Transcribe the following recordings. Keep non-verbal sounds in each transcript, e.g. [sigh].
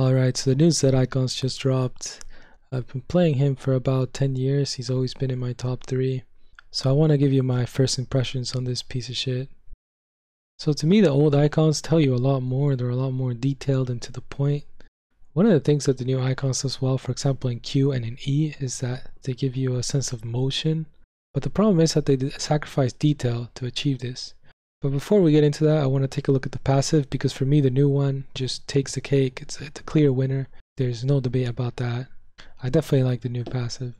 Alright, so the new Zed icons just dropped. I've been playing him for about 10 years. He's always been in my top 3. So I want to give you my first impressions on this piece of shit. So to me, the old icons tell you a lot more. They're a lot more detailed and to the point. One of the things that the new icons does well, for example in Q and in E, is that they give you a sense of motion. But the problem is that they sacrifice detail to achieve this. But before we get into that, I want to take a look at the passive because for me, the new one just takes the cake. It's a, it's a clear winner. There's no debate about that. I definitely like the new passive.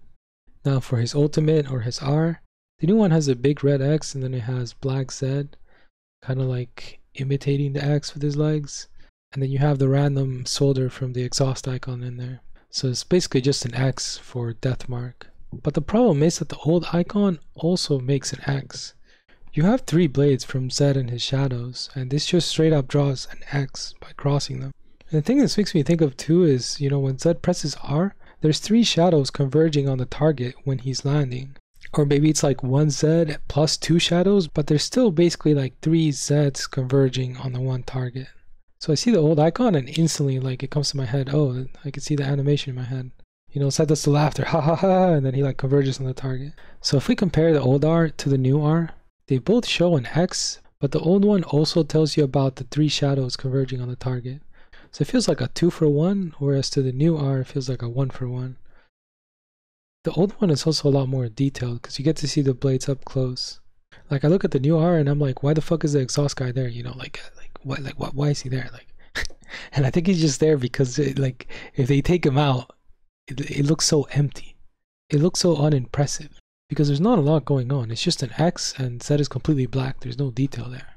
Now for his ultimate or his R, the new one has a big red X and then it has black Z, kind of like imitating the X with his legs. And then you have the random soldier from the exhaust icon in there. So it's basically just an X for death mark. But the problem is that the old icon also makes an X. You have three blades from Zed and his shadows, and this just straight up draws an X by crossing them. And the thing this makes me think of too is, you know, when Zed presses R, there's three shadows converging on the target when he's landing. Or maybe it's like one Z plus two shadows, but there's still basically like three Zs converging on the one target. So I see the old icon and instantly like it comes to my head, oh, I can see the animation in my head. You know, Zed does the laughter, [laughs] ha ha ha, and then he like converges on the target. So if we compare the old R to the new R, they both show an X, but the old one also tells you about the three shadows converging on the target. So it feels like a 2 for 1, whereas to the new R it feels like a 1 for 1. The old one is also a lot more detailed because you get to see the blades up close. Like I look at the new R and I'm like, why the fuck is the exhaust guy there? You know, like uh, like what like what why is he there? Like [laughs] and I think he's just there because it, like if they take him out, it, it looks so empty. It looks so unimpressive because there's not a lot going on. It's just an X and Z is completely black. There's no detail there.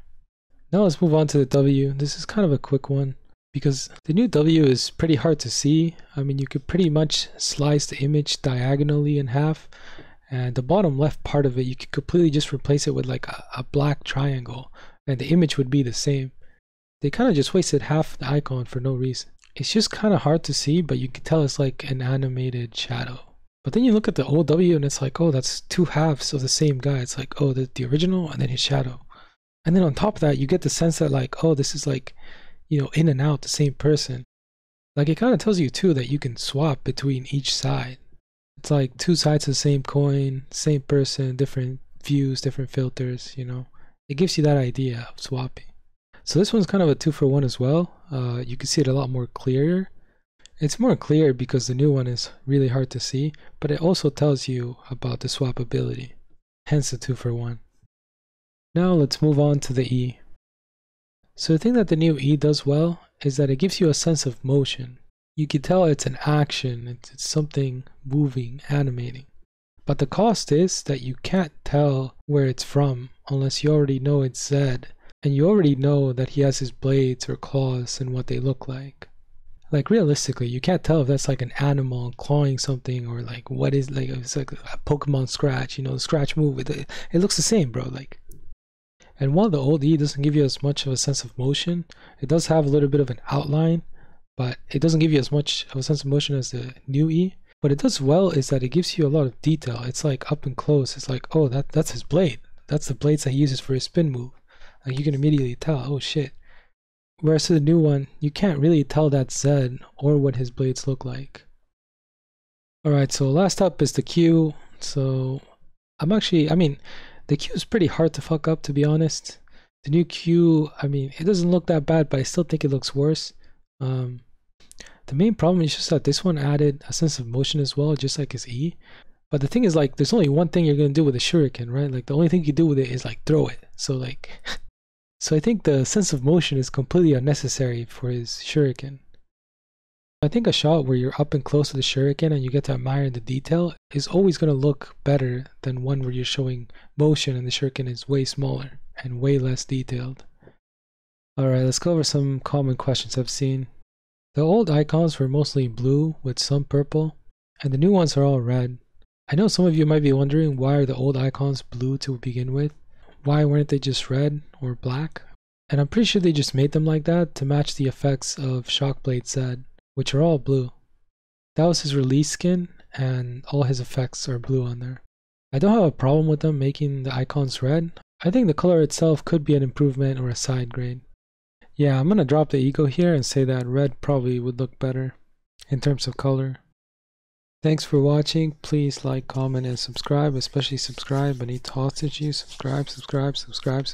Now let's move on to the W. This is kind of a quick one because the new W is pretty hard to see. I mean, you could pretty much slice the image diagonally in half and the bottom left part of it, you could completely just replace it with like a, a black triangle and the image would be the same. They kind of just wasted half the icon for no reason. It's just kind of hard to see, but you can tell it's like an animated shadow. But then you look at the old W and it's like, oh, that's two halves of the same guy. It's like, oh, the, the original and then his shadow. And then on top of that, you get the sense that like, oh, this is like, you know, in and out the same person. Like it kind of tells you too that you can swap between each side. It's like two sides of the same coin, same person, different views, different filters, you know. It gives you that idea of swapping. So this one's kind of a two for one as well. Uh, you can see it a lot more clearer. It's more clear because the new one is really hard to see, but it also tells you about the swappability, hence the 2 for 1. Now let's move on to the E. So the thing that the new E does well is that it gives you a sense of motion. You can tell it's an action, it's, it's something moving, animating. But the cost is that you can't tell where it's from unless you already know it's Zed, and you already know that he has his blades or claws and what they look like like realistically, you can't tell if that's like an animal clawing something or like what is like it's like a Pokemon Scratch, you know, Scratch move. It, it looks the same, bro. Like, and while the old E doesn't give you as much of a sense of motion, it does have a little bit of an outline, but it doesn't give you as much of a sense of motion as the new E. What it does well is that it gives you a lot of detail. It's like up and close. It's like, oh, that that's his blade. That's the blades that he uses for his spin move. Like you can immediately tell, oh shit, Whereas the new one, you can't really tell that Zed or what his blades look like. Alright, so last up is the Q. So I'm actually, I mean, the Q is pretty hard to fuck up to be honest. The new Q, I mean, it doesn't look that bad, but I still think it looks worse. Um, the main problem is just that this one added a sense of motion as well, just like his E. But the thing is, like, there's only one thing you're gonna do with a shuriken, right? Like, the only thing you do with it is like throw it. So like, [laughs] So I think the sense of motion is completely unnecessary for his shuriken. I think a shot where you're up and close to the shuriken and you get to admire the detail is always going to look better than one where you're showing motion and the shuriken is way smaller and way less detailed. Alright, let's go over some common questions I've seen. The old icons were mostly blue with some purple, and the new ones are all red. I know some of you might be wondering why are the old icons blue to begin with, why weren't they just red or black? And I'm pretty sure they just made them like that to match the effects of Shockblade Zed, which are all blue. That was his release skin, and all his effects are blue on there. I don't have a problem with them making the icons red. I think the color itself could be an improvement or a side grade. Yeah, I'm gonna drop the ego here and say that red probably would look better in terms of color. Thanks for watching. Please like, comment, and subscribe, especially subscribe. Need to hostage you. Subscribe, subscribe, subscribe.